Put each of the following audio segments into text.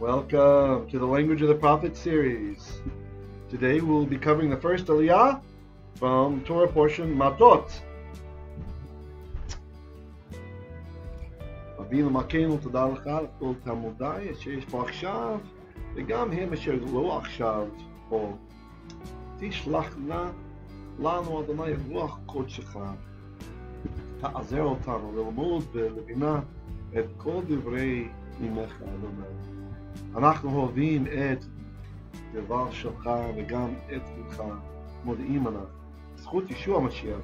Welcome to the Language of the Prophet series. Today we'll be covering the first Aliyah from Torah portion Matot. אבינו מלכנו, תודה לך על כל תלמודי שיש פה עכשיו, וגם הם אשר לא עכשיו פה. תשלח נא לנו, אדוני, רוח קודשך. תעזר אותנו ללמוד ולבינה את כל דברי ממך, אדוני. אנחנו אוהבים את דבר שלך וגם את מודיעים זכות ישוע המשיח.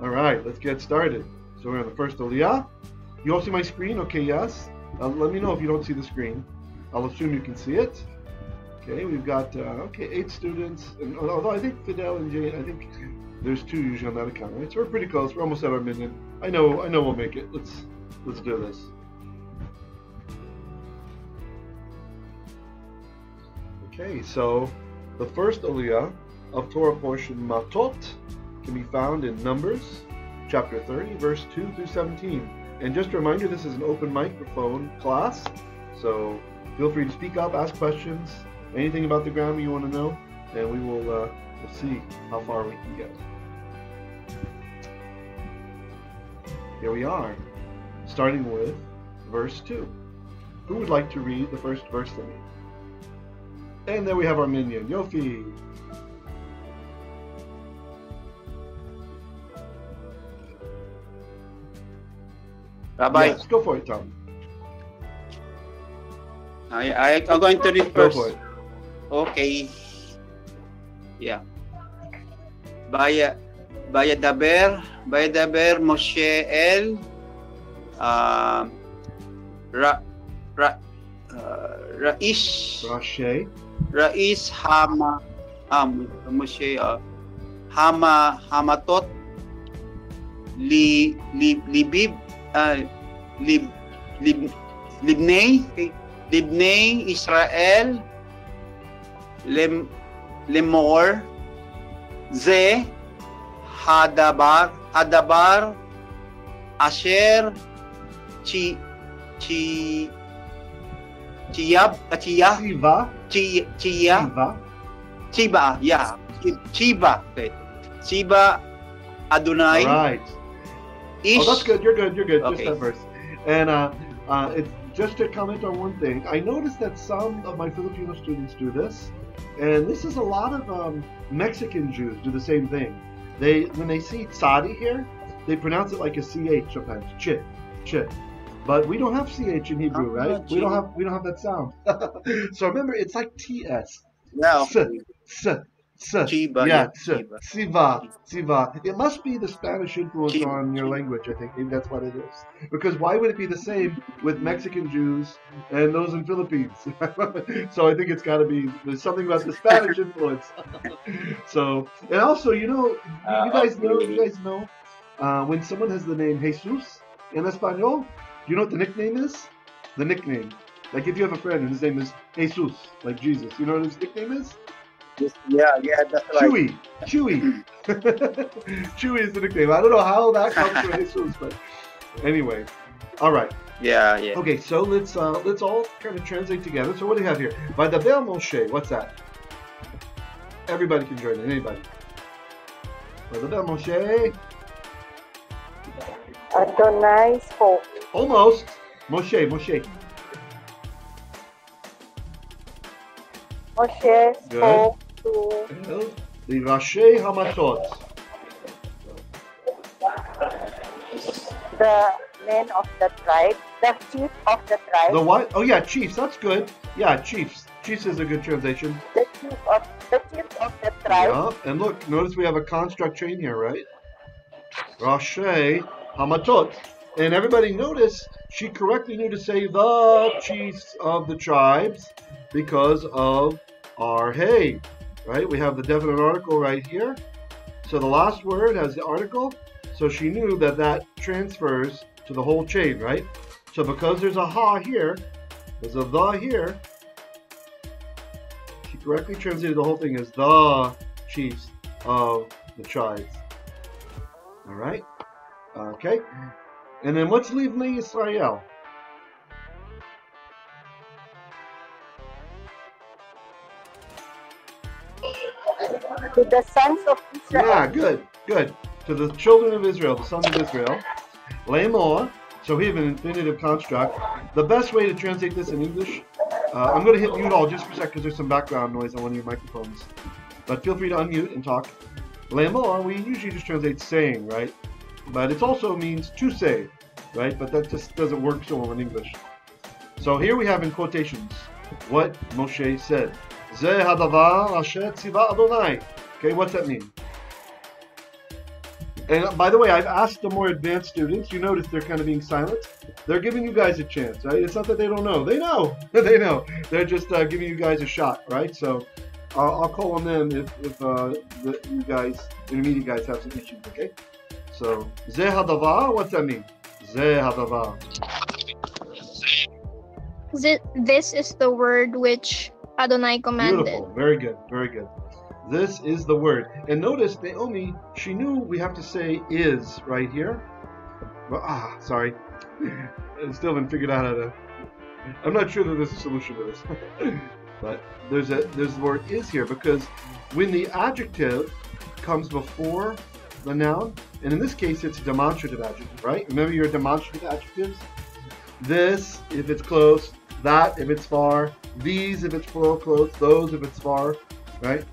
Alright, let's get started. So we're on the first Aliyah. You all see my screen? Okay, yes. Uh, let me know if you don't see the screen. I'll assume you can see it. Okay, we've got uh, okay eight students, and although I think Fidel and Jane, I think there's two usually on that account, right? So we're pretty close. We're almost at our minyan. I know, I know we'll make it. Let's let's do this. Okay, so the first aliyah of Torah portion Matot can be found in Numbers chapter 30, verse 2 through 17. And just a reminder, this is an open microphone class, so feel free to speak up, ask questions, anything about the grammar you want to know, and we will uh, we'll see how far we can get. Here we are, starting with verse 2. Who would like to read the first verse to me? And there we have our minyan, Yofi. Rabbi, Yes, go for it, Tom. I, I, I'm going to read first. Okay. Yeah. Baya, Bayadaber, Bayadaber Moshe El, uh, Ra, Ra, uh, Rais, Rashi. Rais Hama, um, Moshe, uh, Hama, Hamatot, Li, Li, Libib, uh, Lib, Lib, Libnei, okay. Libnei, Israel, Lem, Lemor, Ze, Hadabar, Hadabar, Asher, Chi, Chi, Chiyab, uh, Chiya, Siva. Chi, Chiya, Siva. Chiba, yeah, Chi- Chiba. Chiba, Adonai, right. Ish, Oh, that's good. You're good. You're good. Okay. Just that verse. And uh, uh, it, just to comment on one thing, I noticed that some of my Filipino students do this, and this is a lot of um, Mexican Jews do the same thing. They when they see tzadi here, they pronounce it like a ch sometimes, chit, chit. But we don't have ch in Hebrew, right? We don't have we don't have that sound. so remember, it's like ts, no, s, s, s. Chiba, yeah, yeah, s, siva, siva. It must be the Spanish influence Chiba, on your language. I think maybe that's what it is. Because why would it be the same with Mexican Jews and those in Philippines? so I think it's got to be there's something about the Spanish influence. so and also, you know, you, Uh, you guys know, you guys know, uh, when someone has the name Jesus in Espanol, you know what the nickname is? The nickname. Like if you have a friend and his name is Jesus, like Jesus, you know what his nickname is? Yeah, yeah, that's right. Chewy. Chewy. Chewy is the nickname. I don't know how that comes from Jesus, but anyway. All right. Yeah, yeah. Okay, so let's uh, let's all kind of translate together. So what do we have here? By Vadaber Moshe. What's that? Everybody can join in. Anybody? By Vadaber Moshe. Adonai spoke. Almost. Moshe. Moshe. Moshe Good. spoke to The Rashi Hamatot. the men of the tribe, the chief of the tribe, The what? Oh yeah, chiefs. That's good. Yeah, chiefs. Chiefs is a good translation. the chief of the chief of the tribe, Yeah, and look, notice we have a construct chain here, right? Rashi Hamatot. And everybody noticed she correctly knew to say the chiefs of the tribes because of our hey. Right? We have the definite article right here. So the last word has the article. So she knew that that transfers to the whole chain, right? So because there's a ha here, there's a the here, she correctly translated the whole thing as the chiefs of the tribes. All right. Okay. And then let's leave Israel. To the sons of Israel. Yeah, good, good. To the children of Israel, the sons of Israel. Lamor, so we have an infinitive construct. The best way to translate this in English, uh, I'm going to hit mute all just for a sec because there's some background noise on one of your microphones. But feel free to unmute and talk. Lamor, we usually just translate saying, right? But it also means to say, right? But that just doesn't work so well in English. So here we have in quotations what Moshe said. Okay, what's that mean? And uh, by the way, I've asked the more advanced students. You notice they're kind of being silent. They're giving you guys a chance, right? It's not that they don't know. They know. they know. They're just uh, giving you guys a shot, right? So I'll, I'll call on them if, if uh, the, you guys, intermediate guys, have some issues, okay? So, Ze hadavar, what's that mean? Ze hadavar. This is the word which Adonai commanded. Beautiful. Very good. Very good. This is the word. And notice Naomi, she knew we have to say is right here. Well, ah, sorry. I still haven't figured out how to. I'm not sure that there's a solution to this. but there's a there's the word is here because when the adjective comes before the noun, and in this case it's a demonstrative adjective, right? Remember your demonstrative adjectives? This if it's close, that if it's far, these if it's plural close, those if it's far, right?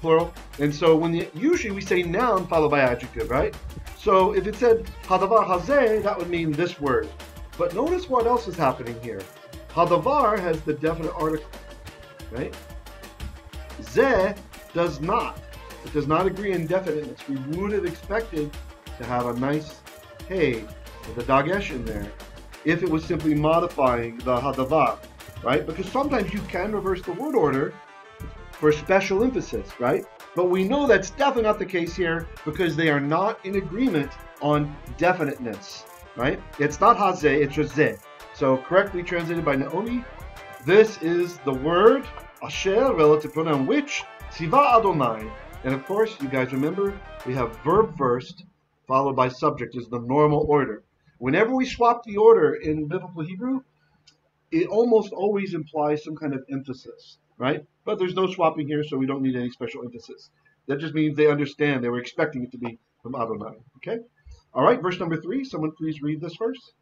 Plural. And so when usually we say noun followed by adjective, right? So if it said hadavar hazeh, that would mean this word. But notice what else is happening here. Hadavar has the definite article, right? Zeh does not. It does not agree in definiteness. We would have expected to have a nice hey with a dagesh in there if it was simply modifying the hadavar, right? Because sometimes you can reverse the word order for special emphasis, right? But we know that's definitely not the case here because they are not in agreement on definiteness, right? It's not hazeh, it's just zeh. So correctly translated by Naomi, this is the word asher, relative pronoun which, tziva Adonai. And of course, you guys remember, we have verb first, followed by subject is the normal order. Whenever we swap the order in biblical Hebrew, it almost always implies some kind of emphasis, right? But there's no swapping here, so we don't need any special emphasis. That just means they understand. They were expecting it to be from Adonai. Okay? All right, verse number three. Someone please read this verse.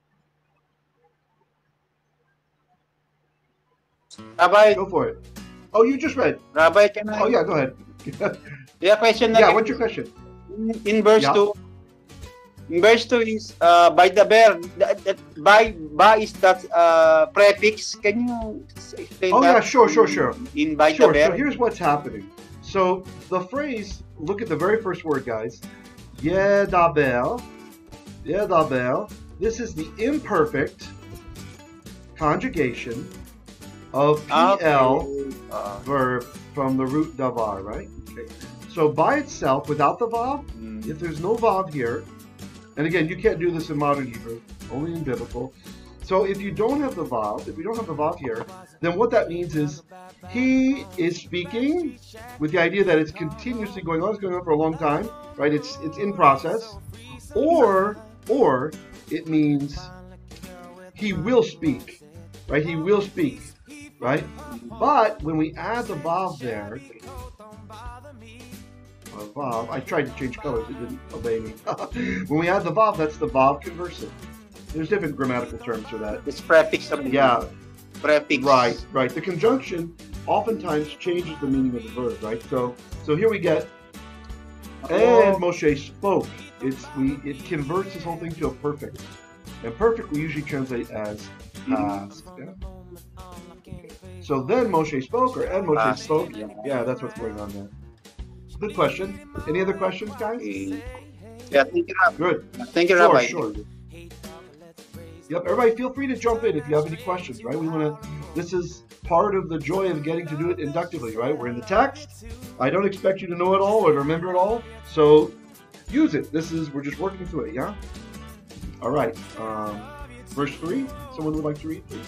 Rabbi, Go for it. Oh, you just read. Rabbi, can I? Oh, yeah, go ahead. Yeah, question yeah, what's your question? In, in verse Yeah. 2, in verse 2 is uh, by the bear. That, that, by, by is that uh, prefix. Can you explain Oh, that? yeah, sure, sure, sure. In by Sure. the bear. So here's what's happening. So the phrase, look at the very first word, guys. Yedaber. Yedaber. This is the imperfect conjugation of Piel Uh, verb from the root davar, right? Okay. So by itself, without the vav, mm. if there's no vav here, and again, you can't do this in modern Hebrew, only in biblical. So if you don't have the vav, if you don't have the vav here, then what that means is he is speaking with the idea that it's continuously going on. It's going on for a long time, right? It's it's in process, or or it means he will speak, right? He will speak, right? But when we add the vav there, uh, vav, I tried to change colors, it didn't obey me. when we add the vav, that's the vav conversive. There's different grammatical terms for that. It's prefix. Yeah, Prefix. right, right. The conjunction oftentimes changes the meaning of the verb, right? So, so here we get, and Moshe spoke. It's we it converts this whole thing to a perfect, and perfect we usually translate as yeah? So then Moshe spoke, or and Moshe Past, spoke. yeah. Yeah, that's what's going on there. Good question. Any other questions, guys? Yeah, thank you, uh, Rabbi. Good. Thank you, uh, Sure, Rabbi. sure. Yep, everybody feel free to jump in if you have any questions, right? We want to, this is part of the joy of getting to do it inductively, right? We're in the text. I don't expect you to know it all or remember it all. So use it. This is, we're just working through it, yeah? All right. Um, verse 3, someone would like to read, please?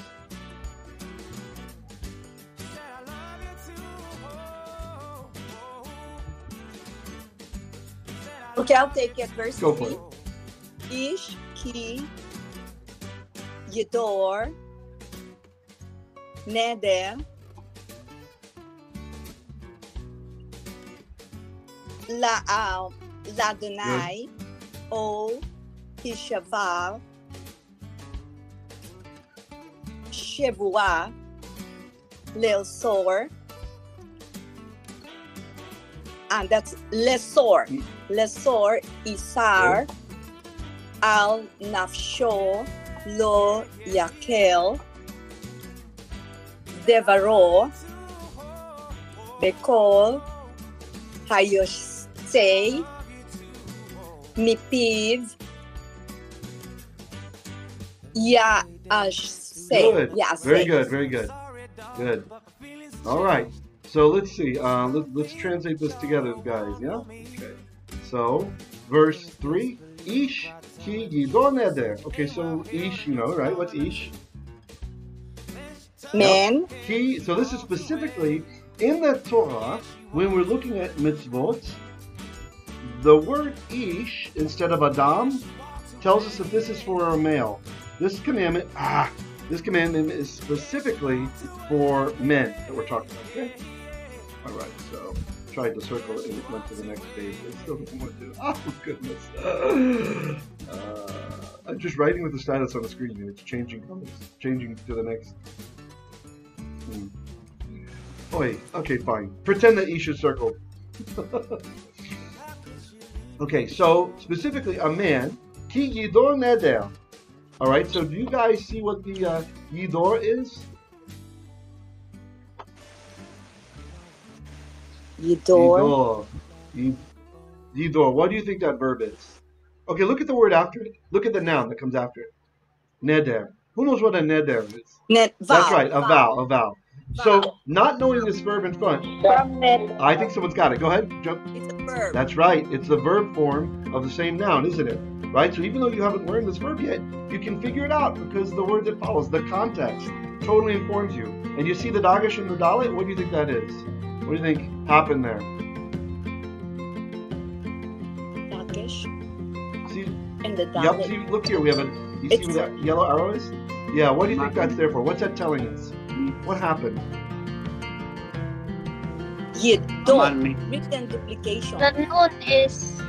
Okay, I'll take it. Verse Go for 3. it. Ish, Ki, Yedor, Neder, La, uh, Ladonai, O, Hishaval, Shavua, Lil Sor, and that's Lesor. Lesor, Isar, Al Nafsho, Lo Yakel, Devaro, Bekol, Hayosei, Mipiv, Yaashsei. Good. Yaasei. Very good. Very good. Good. All right. So let's see. Uh, let, let's translate this together, guys. Yeah. Okay. So verse three. Ish ki gidor neder. Okay. So ish, you know, right? What's ish? Men, He, so this is specifically in the Torah when we're looking at mitzvot. The word ish instead of adam tells us that this is for a male. This commandment, ah, this commandment is specifically for men that we're talking about. Okay. All right. So tried to circle it and it went to the next page. It still doesn't want to. Oh goodness. Uh, I'm just writing with the stylus on the screen and it's changing. It's changing to the next. Hmm. Wait. Okay, fine. Pretend that Isha circled. okay, so specifically a man, ki yidor neder. All right. So do you guys see what the uh, yidor is? Yidor, Yidor. Yi- Yidor. What do you think that verb is? Okay, look at the word after it. Look at the noun that comes after it. Neder. Who knows what a neder is? Net, vow, That's right, a vow, a vow. So, not knowing this verb in front, I think someone's got it. Go ahead, jump. It's a verb. That's right. It's the verb form of the same noun, isn't it? Right? So even though you haven't learned this verb yet, you can figure it out because the word that follows, the context, totally informs you. And you see the dagesh and the dalet? What do you think that is? What do you think happened there? Dagesh See, and the yep, see, look here. We have a, you see It's- where that yellow arrow is? Yeah, what do you think that's there for? What's that telling us? What happened? Yidor, Aman may, written duplication. The noon is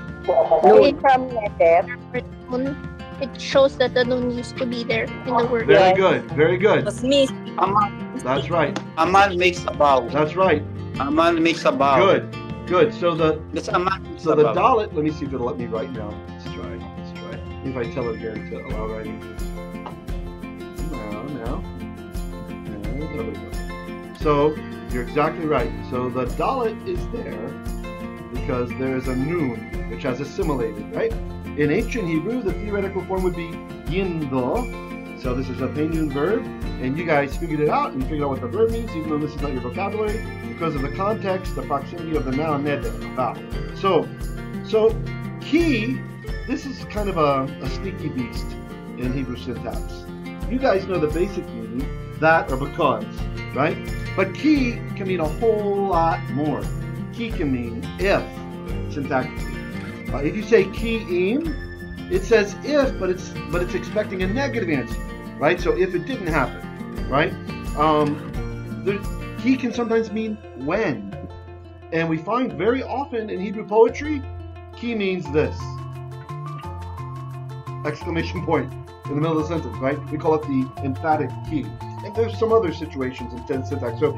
noon from neder, noon. It shows that the noon used to be there in the word. Very Yes. good. Very good. Was me. Aman, That's right. Aman makes a bow. That's right. Aman makes a bow. Good. Good. So the That's Aman So the dalet, let me see if it'll let me write now. Let's try. Let's try. If I tell it again to allow writing. Now, now. No, So you're exactly right. So the dalet is there because there is a noon which has assimilated, right? In ancient Hebrew, the theoretical form would be yindo. So this is a noon verb, and you guys figured it out and you figured out what the verb means, even though this is not your vocabulary, because of the context, the proximity of the noun neder, vowel. So, so key, this is kind of a, a sneaky beast in Hebrew syntax. You guys know the basic meaning, that or because, right? But key can mean a whole lot more. Key can mean if, syntactically. Uh, if you say key im, it says if, but it's but it's expecting a negative answer, right? So if it didn't happen, right? Um, there, key can sometimes mean when, and we find very often in Hebrew poetry, key means this exclamation point in the middle of the sentence, right? We call it the emphatic key. And there's some other situations in ten syntax. So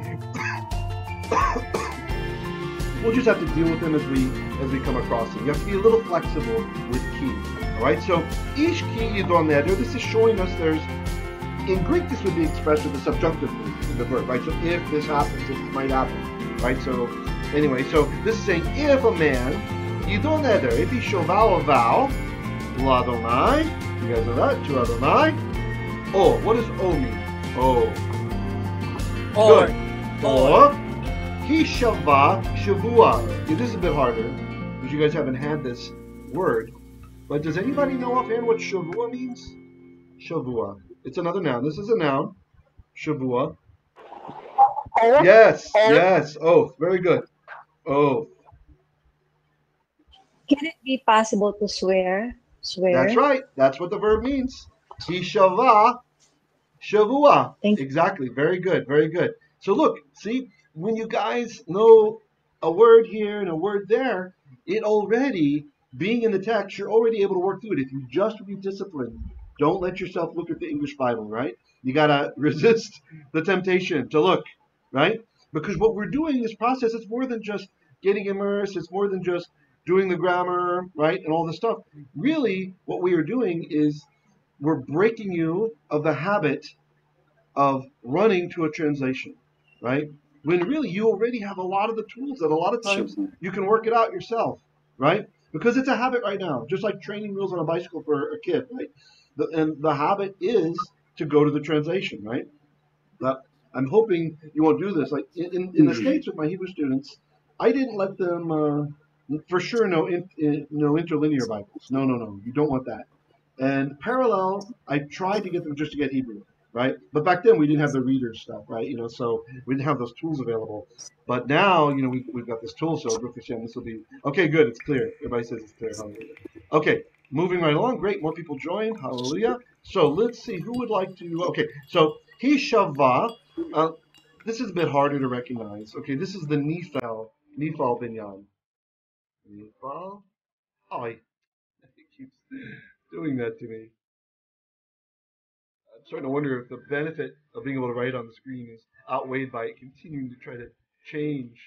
we'll just have to deal with them as we as we come across them. You have to be a little flexible with key. All right. So each key yidon neder. This is showing us there's in Greek this would be expressed with the subjunctive mood in the verb, right? So if this happens, this might happen, right? So anyway, so this is saying if a man yidon neder, if he shall vow a vow, Adonai, you guys know that to Adonai. Oh, what does O mean? Oh, Or, good. Or he shava shavua. Yeah, this is a bit harder because you guys haven't had this word. But does anybody know offhand what shavua means? Shavua. It's another noun. This is a noun. Shavua. Yes, Oath. yes. Oath. Very good. Oath. Can it be possible to swear? Swear. That's right. That's what the verb means. He shava shavua. Exactly. Very good. Very good. So look, see, when you guys know a word here and a word there, it already, being in the text, you're already able to work through it. If you just be disciplined, don't let yourself look at the English Bible, right? You gotta resist the temptation to look, right? Because what we're doing in this process, it's more than just getting immersed, it's more than just doing the grammar, right? And all this stuff. Really, what we are doing is we're breaking you of the habit of running to a translation, right? When really you already have a lot of the tools that a lot of times you can work it out yourself, right? Because it's a habit right now, just like training wheels on a bicycle for a kid, right? The, and the habit is to go to the translation, right? But I'm hoping you won't do this. Like in, in, in the states with my Hebrew students, I didn't let them, uh, for sure, no, in, in, no interlinear Bibles. No, no, no, you don't want that. And parallel, I tried to get them just to get Hebrew, right? But back then we didn't have the reader stuff, right? You know, so we didn't have those tools available. But now, you know, we, we've got this tool, so Hashem, this will be okay. Good, it's clear. Everybody says it's clear. Hallelujah. Okay, moving right along. Great, more people joined. Hallelujah. So let's see who would like to. Okay, so Hishava. Uh, this is a bit harder to recognize. Okay, this is the Nifal, Nifal Binyan. Nifal. Oh, it keeps doing that to me. I'm starting to wonder if the benefit of being able to write on the screen is outweighed by continuing to try to change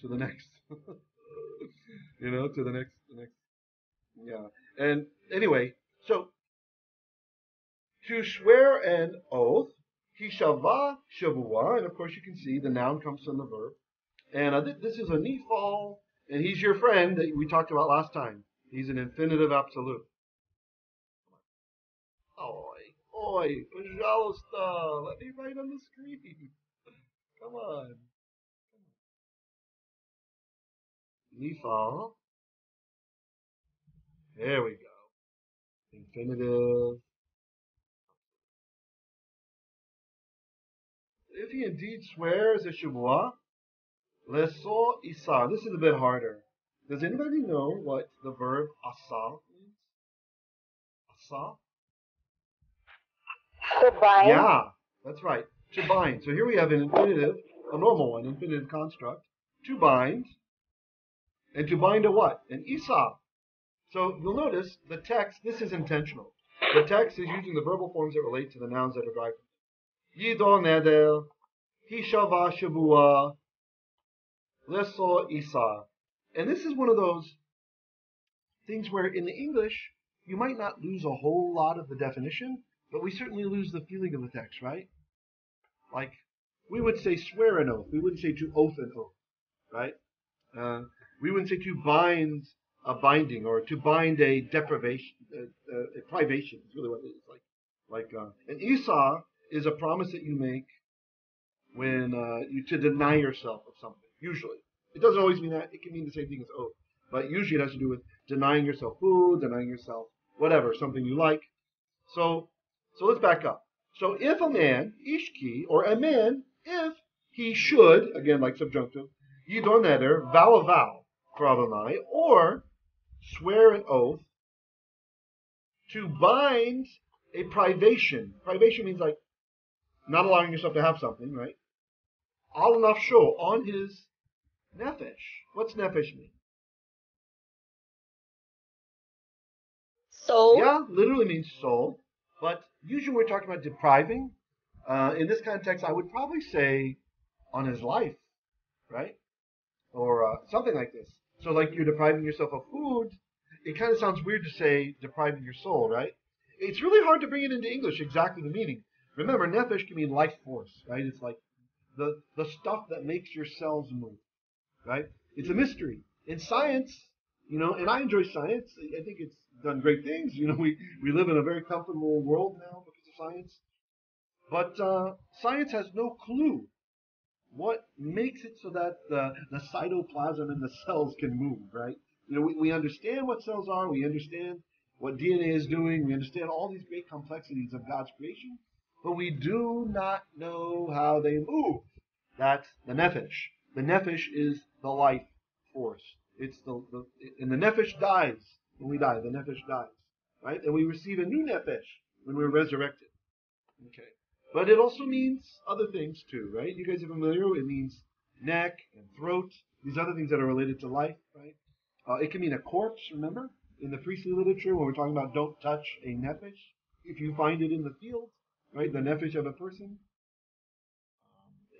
to the next. you know, to the next, the next. Yeah. And anyway, so to swear an oath, hishava shavua, and of course you can see the noun comes from the verb. And uh, th- this is a nifal, and he's your friend that we talked about last time. He's an infinitive absolute. Oi, oi, пожалуйста, let me write on the screen. Come on. Nifal. There we go. Infinitive. If he indeed swears a shavua, leso isa. This is a bit harder. Does anybody know what the verb asa means? Asa? To bind. Yeah, that's right. To bind. So here we have an infinitive, a normal one, infinitive construct. To bind. And to bind a what? An isa. So you'll notice the text, this is intentional. The text is using the verbal forms that relate to the nouns that are derived from it. Yido neder, hishava shavua, leso isa. And this is one of those things where in the English, you might not lose a whole lot of the definition, but we certainly lose the feeling of the text, right? Like, we would say swear an oath. We wouldn't say to oath an oath, right? Uh, we wouldn't say to bind a binding or to bind a deprivation, uh, uh, a privation. Is really what it is. Like, like, uh, an Esau is a promise that you make when uh, you to deny yourself of something. Usually, it doesn't always mean that. It can mean the same thing as oath, but usually it has to do with denying yourself food, denying yourself whatever, something you like. So, so let's back up. So if a man, ishki, or a man, if he should, again like subjunctive, yidon neder, vow a vow for Adonai, or swear an oath to bind a privation. Privation means like not allowing yourself to have something, right? Al nafsho, on his nefesh. What's nefesh mean? So, Yeah, literally means soul. But usually we're talking about depriving. Uh, in this context, I would probably say on his life, right? Or uh, something like this. So, like you're depriving yourself of food, it kind of sounds weird to say depriving your soul, right? It's really hard to bring it into English exactly the meaning. Remember, nefesh can mean life force, right? It's like the the stuff that makes your cells move, right? It's a mystery. In science, you know, and I enjoy science. I think it's done great things. You know, we, we live in a very comfortable world now because of science. But uh, science has no clue what makes it so that the, the cytoplasm in the cells can move, right? You know, we, we understand what cells are, we understand what DNA is doing, we understand all these great complexities of God's creation, but we do not know how they move. That's the nefesh. The nefesh is the life force. It's the, the and the nefesh dies when we die. The nefesh dies, right? And we receive a new nefesh when we're resurrected. Okay. But it also means other things too, right? You guys are familiar. It means neck and throat. These other things that are related to life, right? Uh, it can mean a corpse, remember? In the priestly literature, when we're talking about don't touch a nefesh, if you find it in the field, right, the nefesh of a person.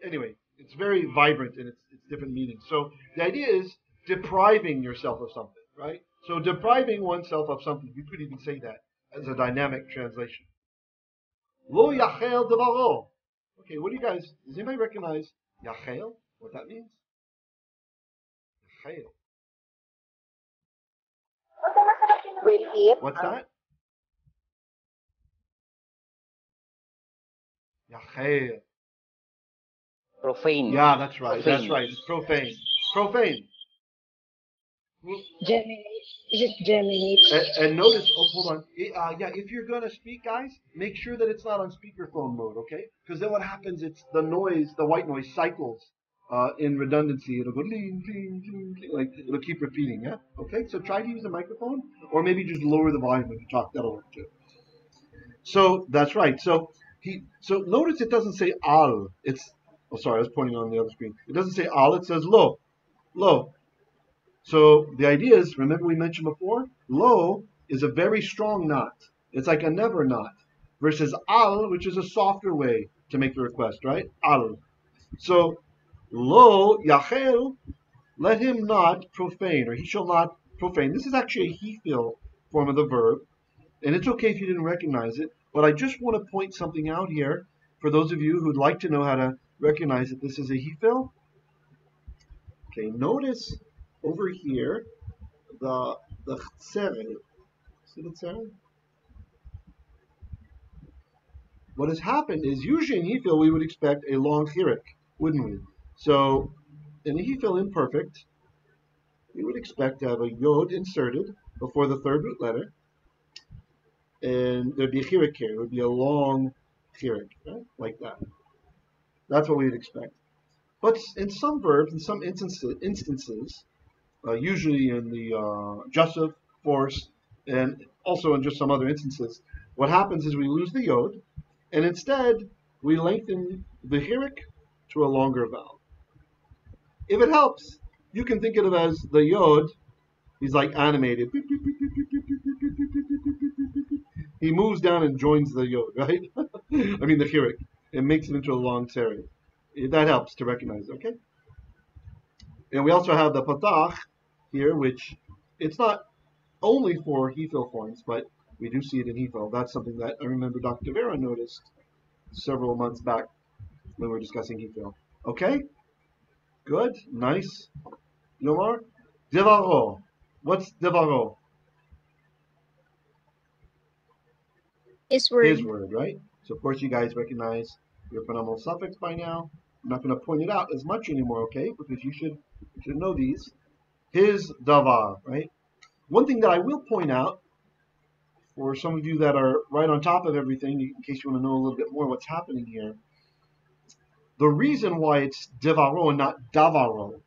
Anyway, it's very vibrant and its, its different meanings. So the idea is depriving yourself of something, right? So depriving oneself of something, you could even say that as a dynamic translation. Lo yachel devaro. Okay, what do you guys, does anybody recognize yachel? What that means? Yachel. What's um, that? Yachel. Profane. Yeah, that's right. That's right. It's profane. Profane. Geminate. Is it geminate? And, and notice, oh, hold on. Uh, yeah, if you're gonna speak, guys, make sure that it's not on speakerphone mode, okay? Because then what happens? It's the noise, the white noise cycles uh, in redundancy. It'll go ding, ding, ding, ding, like it'll keep repeating. Yeah. Okay. So try to use a microphone, or maybe just lower the volume when you talk. That'll work too. So that's right. So he. So notice it doesn't say al. It's. Oh, sorry. I was pointing on the other screen. It doesn't say al. It says lo. Lo. So the idea is, remember we mentioned before, lo is a very strong knot. It's like a never knot, versus al, which is a softer way to make the request, right? Al. So lo yachel, let him not profane, or he shall not profane. This is actually a Hifil form of the verb, and it's okay if you didn't recognize it. But I just want to point something out here for those of you who'd like to know how to recognize that this is a Hifil. Okay, notice over here the the tseret. See the tseret? What has happened is usually in Hifil we would expect a long chirik, wouldn't we? So in Hifil imperfect, we would expect to have a yod inserted before the third root letter, and there'd be a chirik here. It would be a long chirik, right? like that. That's what we would expect. But in some verbs, in some instances uh, usually in the uh, jussive forms, and also in just some other instances, what happens is we lose the yod, and instead we lengthen the hirik to a longer vowel. If it helps, you can think of it as the yod. He's like animated. He moves down and joins the yod, right? I mean the hirik, and makes it into a long seri. That helps to recognize, okay? And we also have the patach here, which it's not only for Hifil forms, but we do see it in Hifil. That's something that I remember Dr. Vera noticed several months back when we were discussing Hifil. Okay? Good. Nice. Yomar? Devaro. What's Devaro? His word. His word, right? So of course you guys recognize your pronominal suffix by now. I'm not going to point it out as much anymore, okay? Because you should you should know these. His davar, right? One thing that I will point out for some of you that are right on top of everything, in case you want to know a little bit more what's happening here, the reason why it's devaro and not davaro.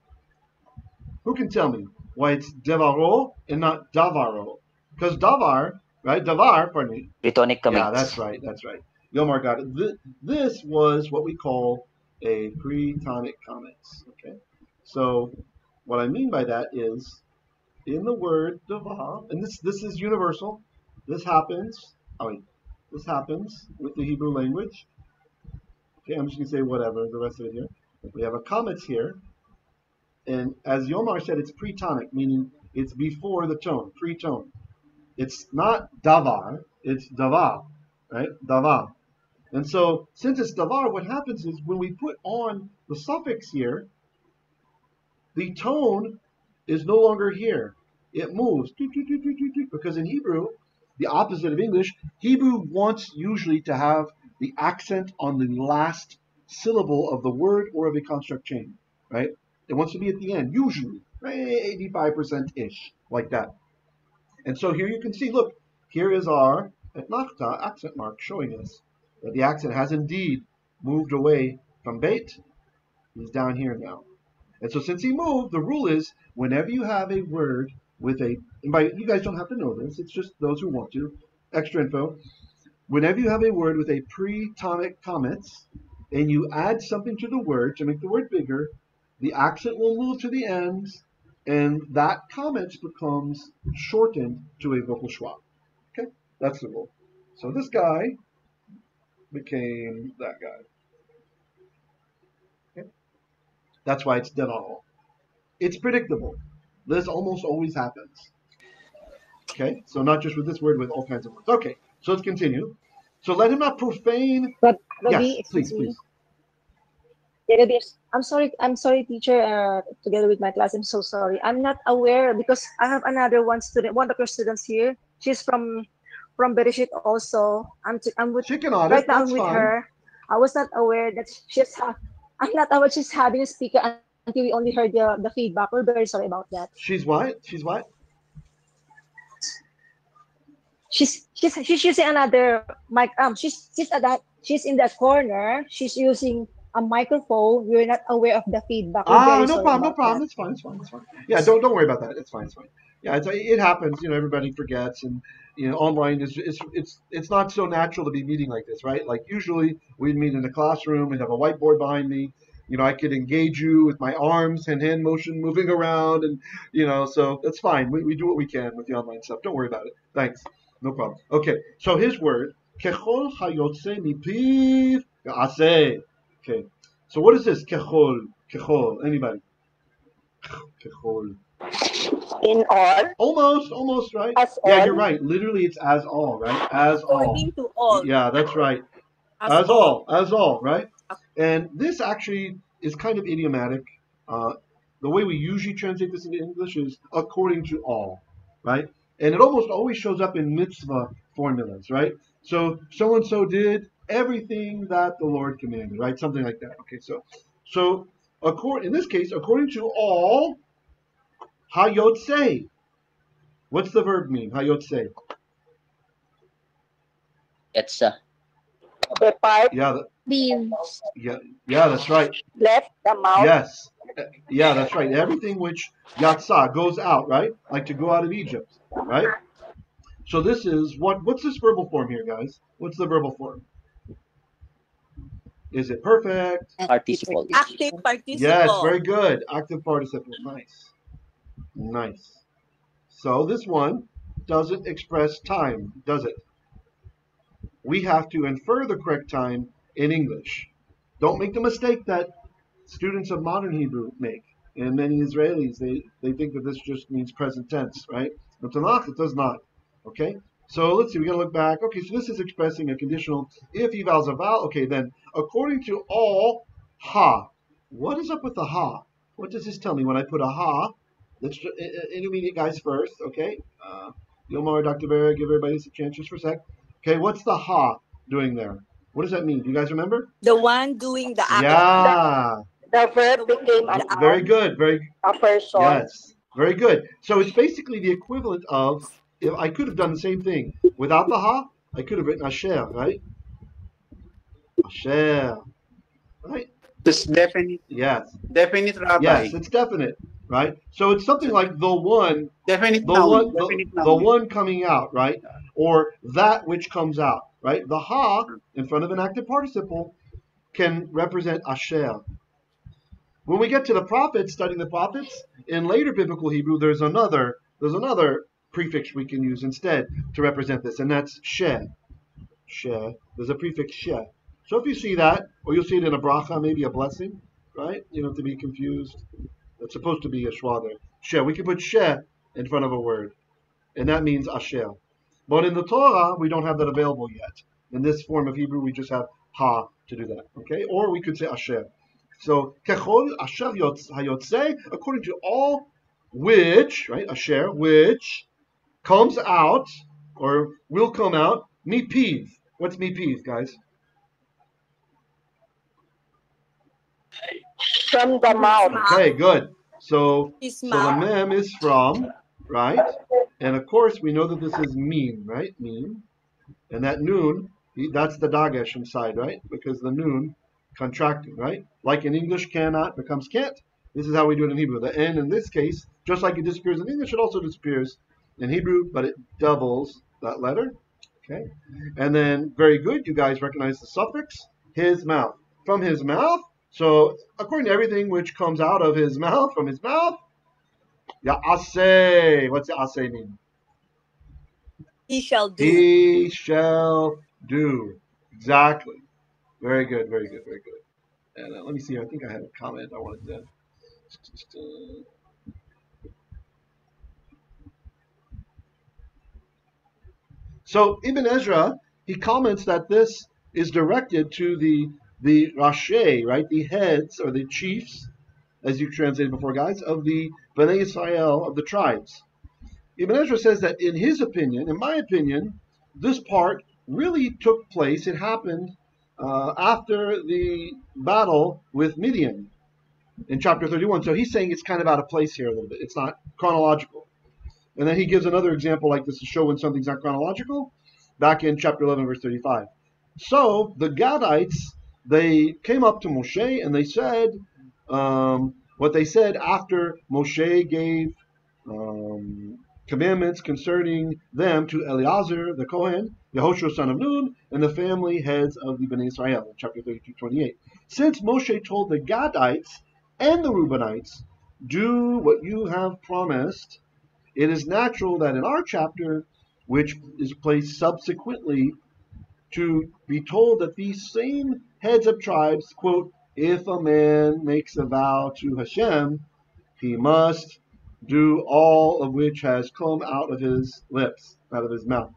Who can tell me why it's devaro and not davaro? Because davar, right? Davar, pardon me, Platonic qamets. yeah, that's right. That's right. Yomar got it. Th- this was what we call a pre-tonic qamets. Okay, so what I mean by that is in the word davar, and this this is universal. This happens. Oh wait, this happens with the Hebrew language. Okay, I'm just gonna say whatever the rest of it here. We have a qamets here, and as Yomar said, it's pre-tonic, meaning it's before the tone, pre-tone. It's not davar, it's davar, right? Davar. And so, since it's davar, what happens is when we put on the suffix here, the tone is no longer here. It moves because in Hebrew, the opposite of English, Hebrew wants usually to have the accent on the last syllable of the word or of a construct chain, right? It wants to be at the end, usually, right? 85% ish, like that. And so here you can see, look, here is our etnachta accent mark showing us that the accent has indeed moved away from bait. He's down here now. And so since he moved, the rule is whenever you have a word with a, and by you guys don't have to know this, it's just those who want to, extra info. Whenever you have a word with a pre-tonic qamets, and you add something to the word to make the word bigger, the accent will move to the ends, and that comment becomes shortened to a vocal schwa. Okay, that's the rule. So this guy became that guy. Okay, that's why it's dead on all. It's predictable. This almost always happens. Okay, so not just with this word, with all kinds of words. Okay, so let's continue. So let him not profane. But Rabbi, Yes, please, me. please. I'm sorry. I'm sorry, teacher. Uh, together with my class, I'm so sorry. I'm not aware because I have another one student, one of your students here. She's from from Bereshit also. I'm I'm with She can audit. right now. I'm with fine. her. I was not aware that she's. I'm not aware she's having a speaker until we only heard the, the feedback. We're very sorry about that. She's what? She's what? she's she's she's using another mic um she's she's at that she's in that corner she's using a microphone we're not aware of the feedback We're Ah, no problem, no problem. that. It's fine, it's fine, it's fine. Yeah, don't don't worry about that. It's fine, it's fine. Yeah, it's, it happens. You know, everybody forgets, and you know, online is it's it's it's not so natural to be meeting like this, right? Like usually we'd meet in a classroom and have a whiteboard behind me. You know, I could engage you with my arms and hand motion moving around, and you know, so that's fine. We, we do what we can with the online stuff. Don't worry about it. Thanks. No problem. Okay, so his word, kechol hayotze mipiv ya'aseh. Okay, so what is this? Kechol, kechol. Anybody? Kechol. In all, Almost, almost right. as Yeah, all, you're right. Literally, it's as all, right? As all. According to all. Yeah, that's right. As, As all, as all, right? And this actually is kind of idiomatic. Uh, the way we usually translate this into English is according to all, right? And it almost always shows up in mitzvah formulas, right? So so and so did everything that the Lord commanded, right? Something like that. Okay, so so accord in this case, according to all, hayotse. What's the verb mean? Hayotse. It's uh, depart, Yeah, th- Leaves. yeah, yeah. That's right. left the mouth, Yes. Yeah, that's right. Everything which yatsa goes out, right? Like to go out of Egypt, right? So this is what what's this verbal form here, guys? What's the verbal form? Is it perfect? participle. Active participle. Yes, very good. Active participle. Nice. Nice. So this one doesn't express time, does it? We have to infer the correct time in English. Don't make the mistake that students of modern Hebrew make. And many Israelis, they, they think that this just means present tense, right? But Tanakh, it does not. Okay? So let's see, we gotta look back. Okay, so this is expressing a conditional if evals a vowel. Okay, then according to all ha. What is up with the ha? What does this tell me when I put a ha? Let's tr- i- i- intermediate guys first, okay? Uh, Yomar, Dr. Vera, give everybody a chance just for a sec. Okay, what's the ha doing there? What does that mean? Do you guys remember? The one doing the act. Yeah, the verb became an very noun, good, very a person, yes, very good. So it's basically the equivalent of if I could have done the same thing without the ha. I could have written asher, right? Asher, right? It's definite, Yes. definite rabbi. Yes, it's definite, right? So it's something like the one, Definite the noun. one, the, the one coming out, right? Or that which comes out, right? The ha in front of an active participle can represent asher. When we get to the prophets, studying the prophets in later biblical Hebrew, there's another there's another prefix we can use instead to represent this, and that's she. She. There's a prefix she. So if you see that, or you'll see it in a bracha, maybe a blessing, right? You don't have to be confused. It's supposed to be a schwa there. She. We can put she in front of a word, and that means asher. But in the Torah, we don't have that available yet. In this form of Hebrew, we just have ha to do that. Okay, or we could say asher. So kechol asher yotz- hayotze, according to all which, right, asher, which comes out or will come out mi piv. What's mi piv, guys? From the mouth, Okay, good. So So the mouth. mem is from, right? And of course, we know that this is mean, right? Mean. And that noon, that's the dagesh inside, right? Because the noon contracting, right? Like in English, cannot becomes can't. This is how we do it in Hebrew. The n in this case, just like it disappears in English, it also disappears in Hebrew, but it doubles that letter. Okay. And then, very good, you guys recognize the suffix, his mouth. From his mouth, so according to everything which comes out of his mouth, from his mouth, Ya'aseh. What's Ya'aseh mean? He shall do. He shall do. Exactly. Very good, very good, very good. And uh, let me see. I think I had a comment I wanted to. So Ibn Ezra he comments that this is directed to the the Rashei, right, the heads or the chiefs, as you translated before, guys, of the Bnei Israel of the tribes. Ibn Ezra says that in his opinion, in my opinion, this part really took place. It happened uh, after the battle with Midian in chapter 31. So he's saying it's kind of out of place here a little bit. It's not chronological. And then he gives another example like this to show when something's not chronological, back in chapter 11, verse 35. So the Gadites, they came up to Moshe and they said um, what they said after Moshe gave um, commandments concerning them to Eleazar the Kohen, Yehoshua son of Nun, and the family heads of the Bnei Israel, chapter 32, 28. Since Moshe told the Gadites and the Reubenites, do what you have promised, it is natural that in our chapter, which is placed subsequently, to be told that these same heads of tribes, quote, if a man makes a vow to Hashem, he must do all of which has come out of his lips, out of his mouth.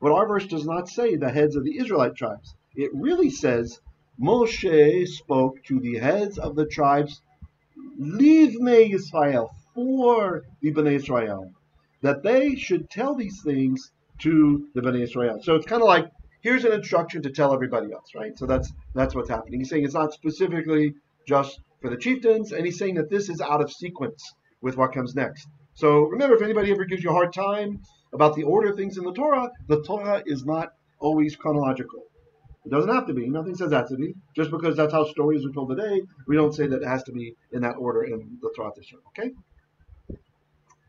But our verse does not say the heads of the Israelite tribes. It really says Moshe spoke to the heads of the tribes, livnei Israel, for the Bnei Israel, that they should tell these things to the Bnei Israel. So it's kind of like here's an instruction to tell everybody else, right? So that's that's what's happening. He's saying it's not specifically just for the chieftains, and he's saying that this is out of sequence with what comes next. So remember, if anybody ever gives you a hard time about the order of things in the Torah, the Torah is not always chronological. It doesn't have to be. Nothing says that to be. Just because that's how stories are told today, we don't say that it has to be in that order in the Torah. Okay?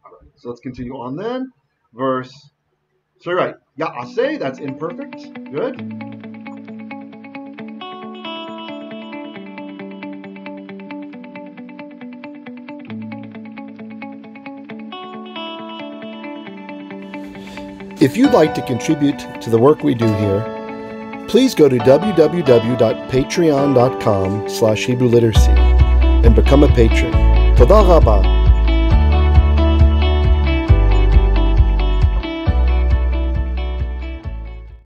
All right. So let's continue on then. Verse. So you're right. Ya'aseh, that's imperfect. Good. If you'd like to contribute to the work we do here, please go to www.patreon.com slash Hebrew Literacy and become a patron. Toda.